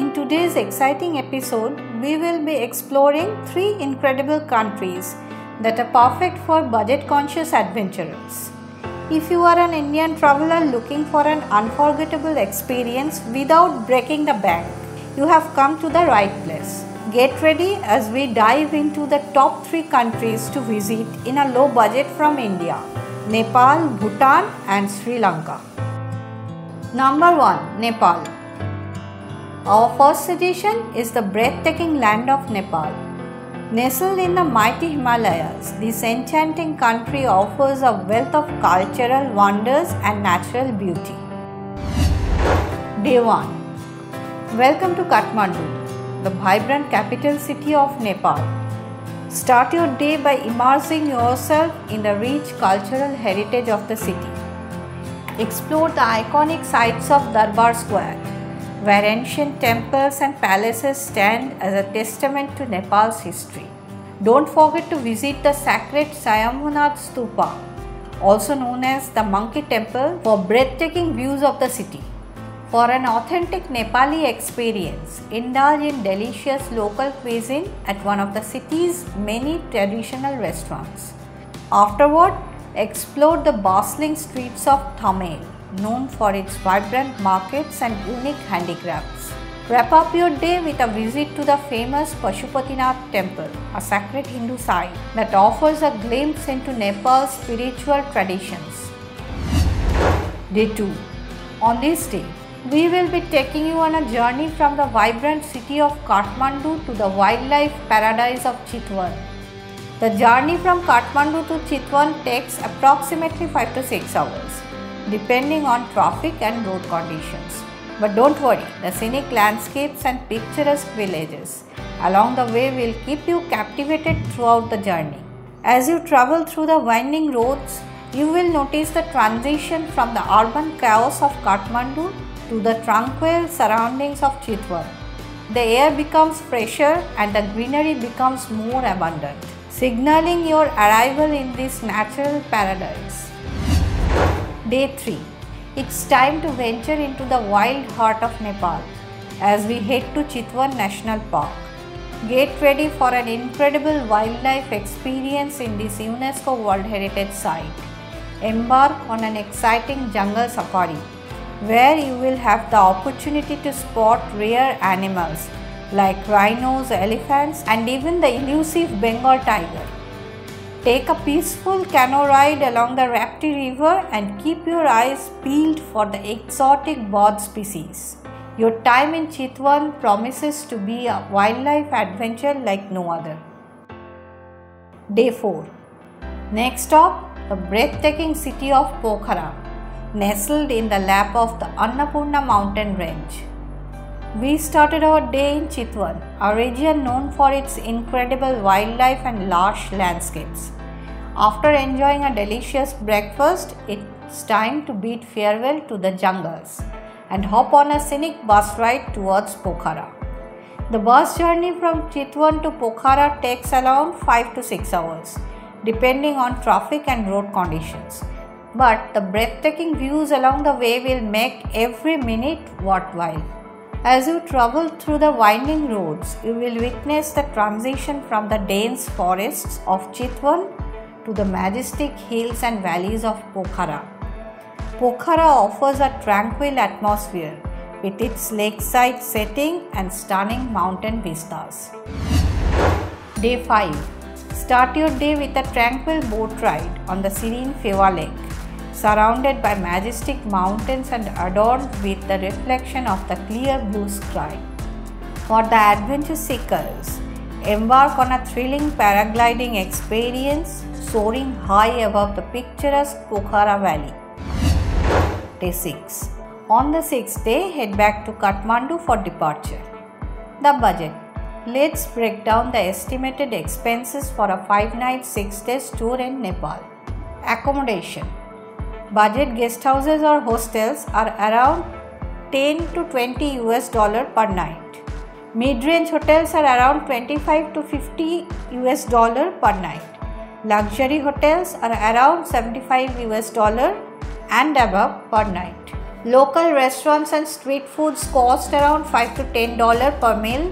In today's exciting episode, we will be exploring three incredible countries that are perfect for budget conscious adventurers. If you are an Indian traveler looking for an unforgettable experience without breaking the bank, you have come to the right place. Get ready as we dive into the top 3 countries to visit in a low budget from India Nepal, Bhutan, and Sri Lanka. Number 1 Nepal. Our first suggestion is the breathtaking land of Nepal. Nestled in the mighty Himalayas, this enchanting country offers a wealth of cultural wonders and natural beauty. Day 1 Welcome to Kathmandu, the vibrant capital city of Nepal. Start your day by immersing yourself in the rich cultural heritage of the city. Explore the iconic sites of Darbar Square, where ancient temples and palaces stand as a testament to Nepal's history. Don't forget to visit the sacred Swayambhunath Stupa, also known as the Monkey Temple, for breathtaking views of the city. For an authentic Nepali experience, indulge in delicious local cuisine at one of the city's many traditional restaurants. Afterward, explore the bustling streets of Thamel known for its vibrant markets and unique handicrafts. Wrap up your day with a visit to the famous Pashupatinath temple, a sacred Hindu site that offers a glimpse into Nepal's spiritual traditions. Day 2 On this day, we will be taking you on a journey from the vibrant city of Kathmandu to the wildlife paradise of Chitwan. The journey from Kathmandu to Chitwan takes approximately 5 to 6 hours depending on traffic and road conditions. But don't worry, the scenic landscapes and picturesque villages along the way will keep you captivated throughout the journey. As you travel through the winding roads, you will notice the transition from the urban chaos of Kathmandu to the tranquil surroundings of Chitwan. The air becomes fresher and the greenery becomes more abundant, signaling your arrival in this natural paradise. Day 3 It's time to venture into the wild heart of Nepal as we head to Chitwan National Park. Get ready for an incredible wildlife experience in this UNESCO World Heritage Site. Embark on an exciting jungle safari where you will have the opportunity to spot rare animals like rhinos, elephants, and even the elusive Bengal tiger. Take a peaceful canoe ride along the Rapti River and keep your eyes peeled for the exotic bird species. Your time in Chitwan promises to be a wildlife adventure like no other. Day 4 Next stop, the breathtaking city of Pokhara, nestled in the lap of the Annapurna mountain range. We started our day in Chitwan, a region known for its incredible wildlife and lush landscapes. After enjoying a delicious breakfast, it's time to bid farewell to the jungles and hop on a scenic bus ride towards Pokhara. The bus journey from Chitwan to Pokhara takes around 5 to 6 hours, depending on traffic and road conditions. But the breathtaking views along the way will make every minute worthwhile. As you travel through the winding roads, you will witness the transition from the dense forests of Chitwan to the majestic hills and valleys of Pokhara. Pokhara offers a tranquil atmosphere with its lakeside setting and stunning mountain vistas. Day 5 Start your day with a tranquil boat ride on the serene Phewa Lake, surrounded by majestic mountains and adorned with the reflection of the clear blue sky. For the adventure seekers, embark on a thrilling paragliding experience soaring high above the picturesque Pokhara Valley. Day 6 On the sixth day, head back to Kathmandu for departure. The budget Let's break down the estimated expenses for a 5 night 6 days tour in Nepal. Accommodation Budget guest houses or hostels are around 10 to 20 US dollar per night. Mid-range hotels are around 25 to 50 US dollar per night. Luxury hotels are around 75 US dollar and above per night. Local restaurants and street foods cost around 5 to 10 dollar per meal.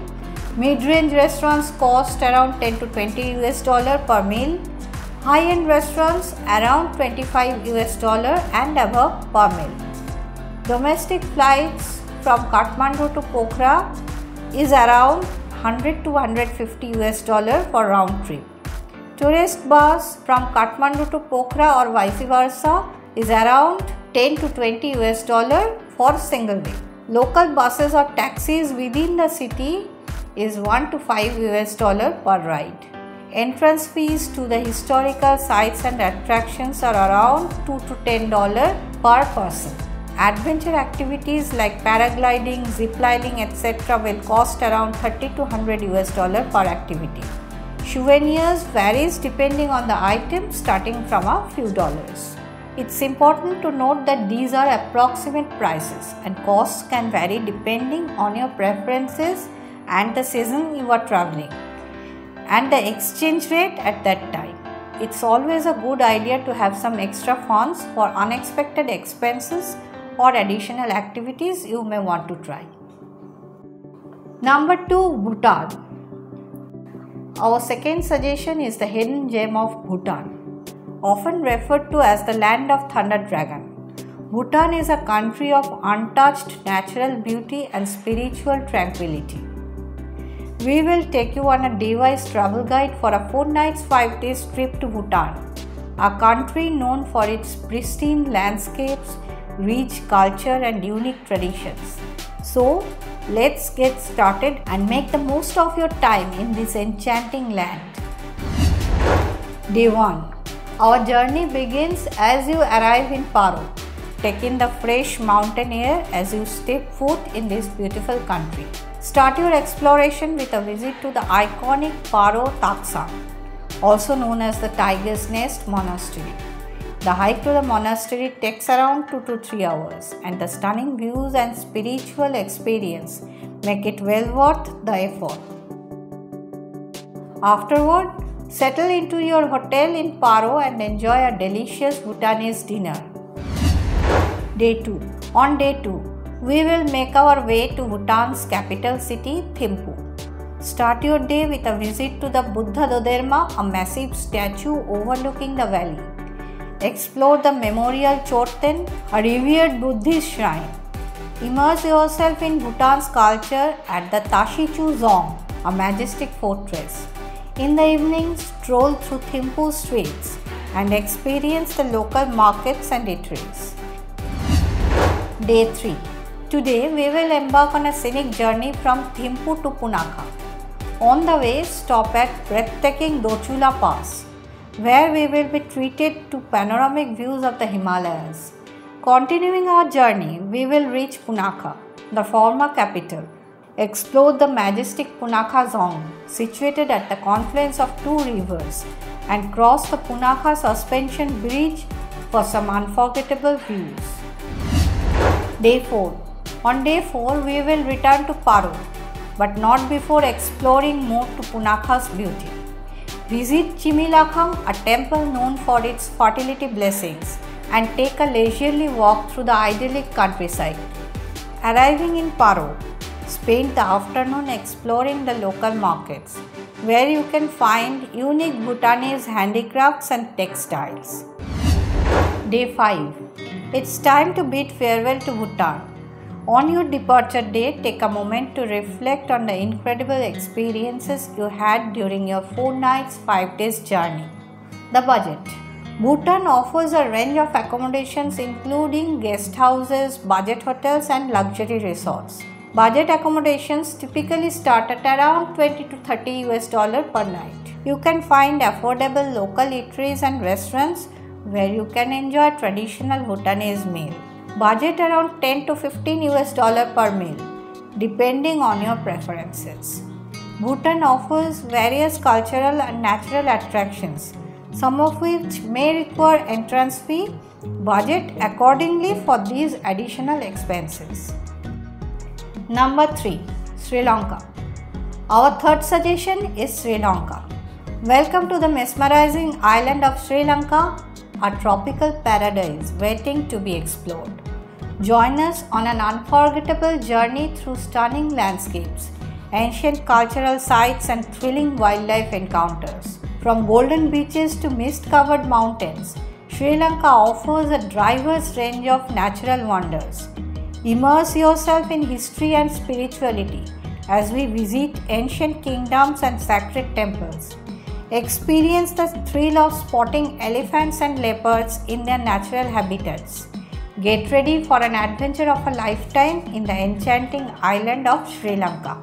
Mid-range restaurants cost around 10 to 20 US dollar per meal. High-end restaurants around 25 US dollar and above per meal. Domestic flights from Kathmandu to Pokhara is around 100 to 150 US dollar for round trip. Tourist bus from Kathmandu to Pokhara or vice versa is around 10 to 20 US dollar for single day. Local buses or taxis within the city is 1 to 5 US dollar per ride. Entrance fees to the historical sites and attractions are around 2 to 10 dollar per person. Adventure activities like paragliding, ziplining, etc. will cost around 30 to 100 US dollar per activity. Souvenirs varies depending on the item starting from a few dollars. It's important to note that these are approximate prices and costs can vary depending on your preferences and the season you are traveling and the exchange rate at that time. It's always a good idea to have some extra funds for unexpected expenses or additional activities you may want to try. Number 2 Bhutan. Our second suggestion is the hidden gem of Bhutan, often referred to as the land of thunder dragon. Bhutan is a country of untouched natural beauty and spiritual tranquility. We will take you on a day-wise travel guide for a 4 nights 5 days trip to Bhutan, a country known for its pristine landscapes, rich culture and unique traditions. So, let's get started and make the most of your time in this enchanting land. Day 1 Our journey begins as you arrive in Paro. Take in the fresh mountain air as you step foot in this beautiful country. Start your exploration with a visit to the iconic Paro Taktsang, also known as the Tiger's Nest Monastery. The hike to the monastery takes around 2 to 3 hours, and the stunning views and spiritual experience make it well worth the effort. Afterward, settle into your hotel in Paro and enjoy a delicious Bhutanese dinner. Day 2 On day 2, we will make our way to Bhutan's capital city, Thimphu. Start your day with a visit to the Buddha Dordenma, a massive statue overlooking the valley. Explore the Memorial Chorten, a revered Buddhist shrine. Immerse yourself in Bhutan's culture at the Tashichho Dzong, a majestic fortress. In the evening, stroll through Thimphu streets and experience the local markets and eateries. Day 3 Today we will embark on a scenic journey from Thimphu to Punakha. On the way, stop at breathtaking Dochula Pass where we will be treated to panoramic views of the Himalayas. Continuing our journey, we will reach Punakha, the former capital. Explore the majestic Punakha Dzong, situated at the confluence of two rivers, and cross the Punakha suspension bridge for some unforgettable views. Day 4 On day 4, we will return to Paro, but not before exploring more to Punakha's beauty. Visit Chimi Lhakhang, a temple known for its fertility blessings, and take a leisurely walk through the idyllic countryside. Arriving in Paro, spend the afternoon exploring the local markets, where you can find unique Bhutanese handicrafts and textiles. Day 5 It's time to bid farewell to Bhutan on your departure day, take a moment to reflect on the incredible experiences you had during your 4 nights, 5 days journey. The budget Bhutan offers a range of accommodations including guest houses, budget hotels, and luxury resorts. Budget accommodations typically start at around 20 to 30 US dollar per night. You can find affordable local eateries and restaurants where you can enjoy traditional Bhutanese meal budget around 10 to 15 US dollar per meal depending on your preferences. Bhutan offers various cultural and natural attractions, some of which may require entrance fee. Budget accordingly for these additional expenses. Number 3 Sri Lanka. Our third suggestion is Sri Lanka. Welcome to the mesmerizing island of Sri Lanka, a tropical paradise waiting to be explored. Join us on an unforgettable journey through stunning landscapes, ancient cultural sites, and thrilling wildlife encounters. From golden beaches to mist covered mountains, Sri Lanka offers a diverse range of natural wonders. Immerse yourself in history and spirituality as we visit ancient kingdoms and sacred temples. Experience the thrill of spotting elephants and leopards in their natural habitats. Get ready for an adventure of a lifetime in the enchanting island of Sri Lanka.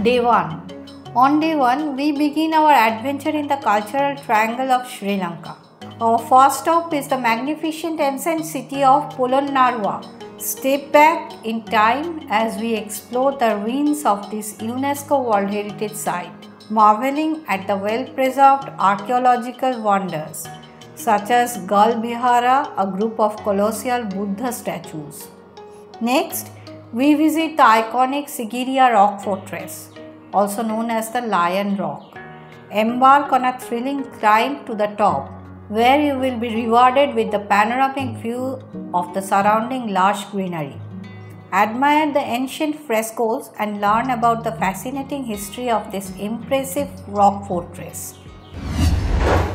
Day 1 On day 1, we begin our adventure in the cultural triangle of Sri Lanka. Our first stop is the magnificent ancient city of Polonnaruwa. Step back in time as we explore the ruins of this UNESCO World Heritage Site, marveling at the well preserved archaeological wonders such as Gal Vihara, a group of colossal Buddha statues. Next, we visit the iconic Sigiriya Rock Fortress, also known as the Lion Rock. Embark on a thrilling climb to the top, where you will be rewarded with the panoramic view of the surrounding lush greenery. Admire the ancient frescoes and learn about the fascinating history of this impressive rock fortress.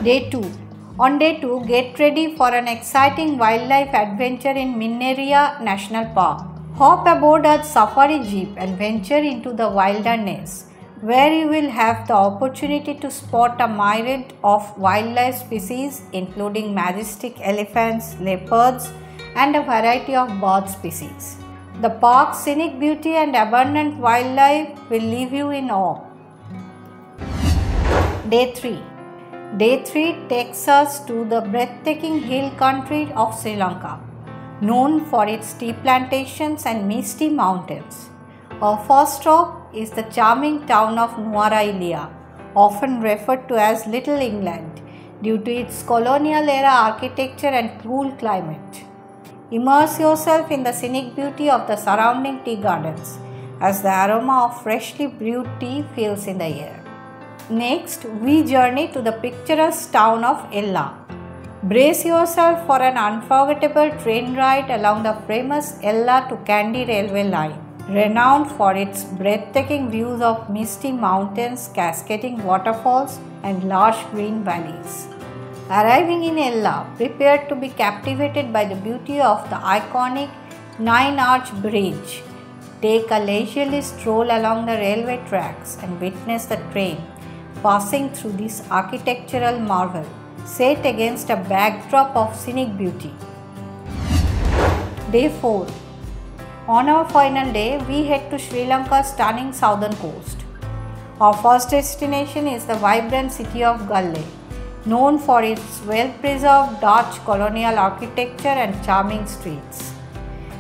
Day 2 on day 2, get ready for an exciting wildlife adventure in Minneriya National Park. Hop aboard a safari jeep and venture into the wilderness, where you will have the opportunity to spot a myriad of wildlife species, including majestic elephants, leopards, and a variety of bird species. The park's scenic beauty and abundant wildlife will leave you in awe. Day 3 Day 3 takes us to the breathtaking hill country of Sri Lanka, known for its tea plantations and misty mountains. Our first stop is the charming town of Nuwara Eliya, often referred to as Little England due to its colonial era architecture and cool climate. Immerse yourself in the scenic beauty of the surrounding tea gardens as the aroma of freshly brewed tea fills in the air. Next, we journey to the picturesque town of Ella. Brace yourself for an unforgettable train ride along the famous Ella to Kandy railway line, renowned for its breathtaking views of misty mountains, cascading waterfalls, and lush green valleys. Arriving in Ella, prepare to be captivated by the beauty of the iconic Nine Arch Bridge. Take a leisurely stroll along the railway tracks and witness the train passing through this architectural marvel set against a backdrop of scenic beauty. Day 4 On our final day, we head to Sri Lanka's stunning southern coast. Our first destination is the vibrant city of Galle, known for its well preserved Dutch colonial architecture and charming streets.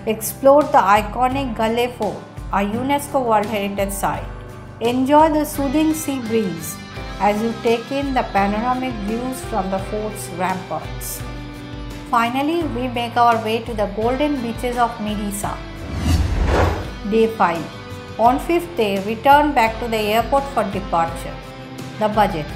Explore the iconic Galle Fort, a UNESCO World Heritage Site. Enjoy the soothing sea breeze as you take in the panoramic views from the fort's ramparts. Finally, we make our way to the golden beaches of Mirissa. Day 5. On 5th day, we turn back to the airport for departure. The budget.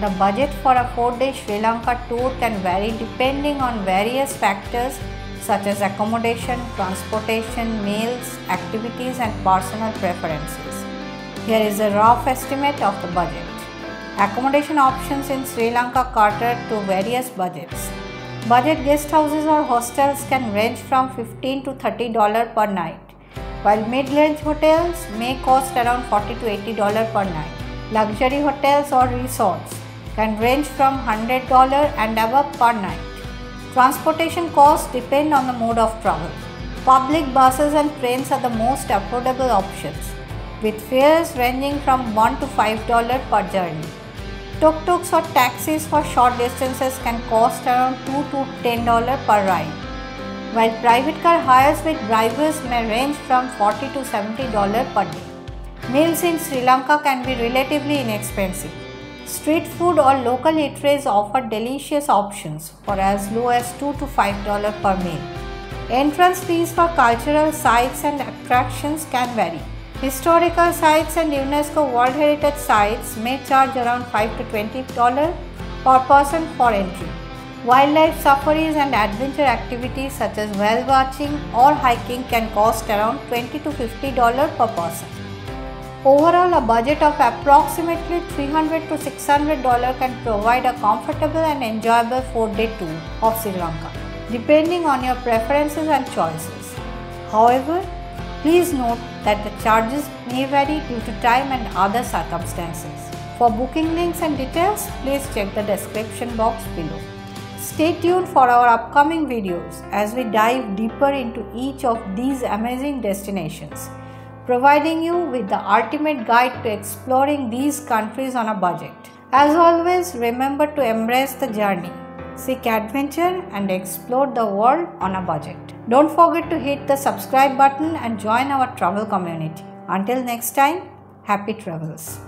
The budget for a 4-day Sri Lanka tour can vary depending on various factors such as accommodation, transportation, meals, activities and personal preferences. Here is a rough estimate of the budget. Accommodation options in Sri Lanka cater to various budgets. Budget guest houses or hostels can range from 15 to 30 dollars per night, while mid-range hotels may cost around 40 to 80 dollars per night. Luxury hotels or resorts can range from 100 dollars and above per night. Transportation costs depend on the mode of travel. Public buses and trains are the most affordable options, with fares ranging from 1 to 5 dollars per journey. Tuk-tuks or taxis for short distances can cost around 2 to 10 dollars per ride, while private car hires with drivers may range from 40 to 70 dollars per day. Meals in Sri Lanka can be relatively inexpensive. Street food or local eateries offer delicious options for as low as 2 to 5 dollars per meal. Entrance fees for cultural sites and attractions can vary. Historical sites and UNESCO World Heritage sites may charge around 5 to 20 dollars per person for entry. Wildlife safaris and adventure activities such as whale watching or hiking can cost around 20 to 50 dollars per person. Overall, a budget of approximately 300 to 600 dollars can provide a comfortable and enjoyable 4-day tour of Sri Lanka, depending on your preferences and choices. However, please note that the charges may vary due to time and other circumstances. For booking links and details, please check the description box below. Stay tuned for our upcoming videos as we dive deeper into each of these amazing destinations providing you with the ultimate guide to exploring these countries on a budget. As always, remember to embrace the journey, seek adventure, and explore the world on a budget. Don't forget to hit the subscribe button and join our travel community. Until next time, happy travels.